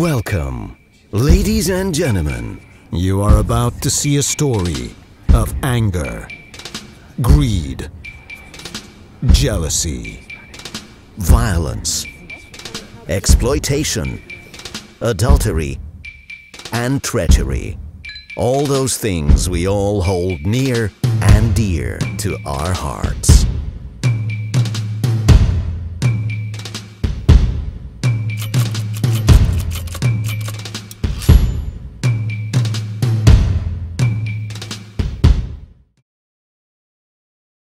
Welcome, ladies and gentlemen. You are about to see a story of anger, greed, jealousy, violence, exploitation, adultery, and treachery. All those things we all hold near and dear to our hearts.